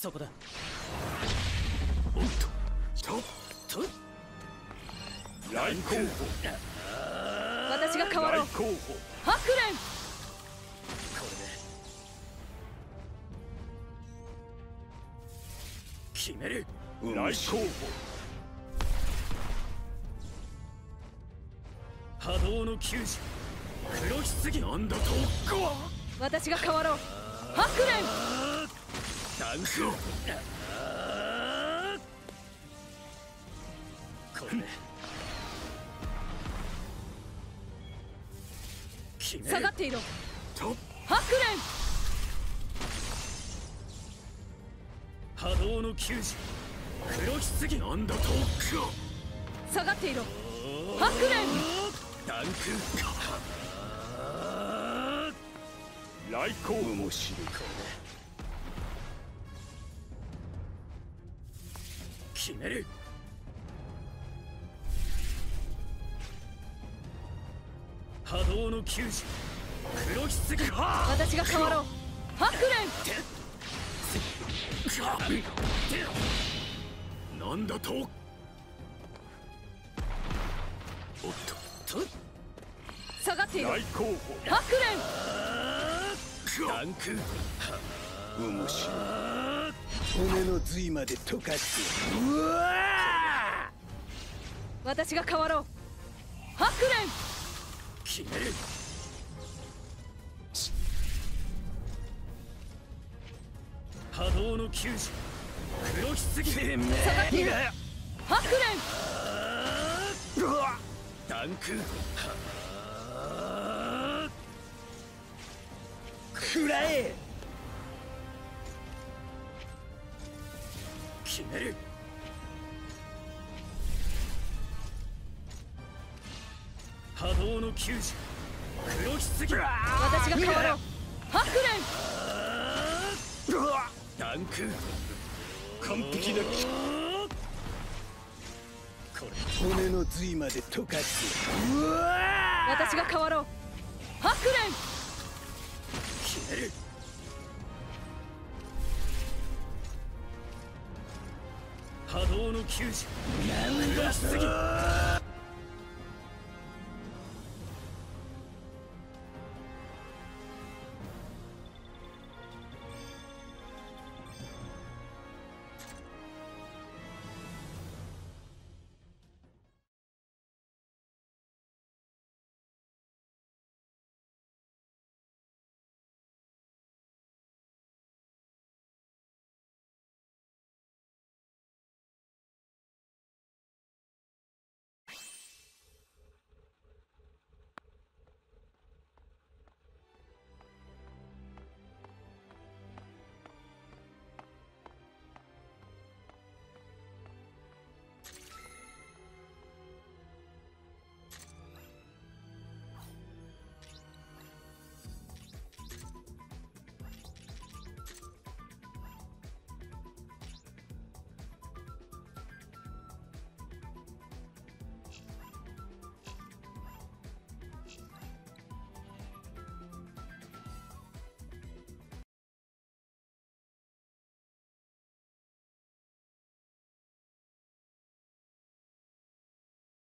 そこだ。おっと。ちょっと。来候補私が変わろう。来候補ハクレン。これで。決める。来候補波動の球児黒棺なんだと私が変わろう。ハクレンダンクこれ。下がっていろ。ちょっハクレン波動の球児黒棺。なんだとか下がっていろ。ハクレンダンク。来候補も知るこ決める波動の球児黒棺は。私が変わろう。ハクレン。なんだと？おっと。と下がっていろ来候補。ハクレン。ダンク。面白い骨の髄まで溶かして。うわ私が変わろう。ハクレン決める。波動の球児黒棺てめ下が。っていろハクレンうわダンク食らえ決める。波動の黒棺。私が変わろう。ハクレンうわダンク。完璧な骨の髄まで溶かしてうわ私が変わろう。決めるの球児なんだすぎ